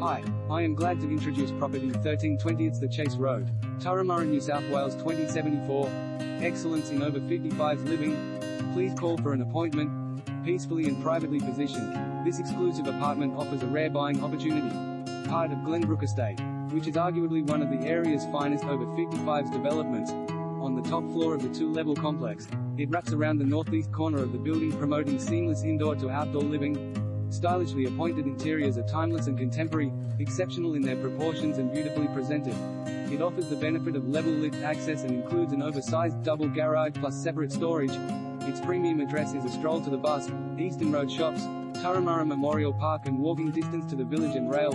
Hi, I am glad to introduce property 1320 The Chase Road, Turramurra, New South Wales 2074. Excellence in over 55s living. Please call for an appointment. Peacefully and privately positioned, this exclusive apartment offers a rare buying opportunity. Part of Glenbrook Estate, which is arguably one of the area's finest over 55s developments. On the top floor of the two-level complex, it wraps around the northeast corner of the building promoting seamless indoor to outdoor living. Stylishly appointed interiors are timeless and contemporary, exceptional in their proportions and beautifully presented. It offers the benefit of level lift access and includes an oversized double garage plus separate storage. Its premium address is a stroll to the bus, Eastern Road Shops, Turramurra Memorial Park and walking distance to the village and rail.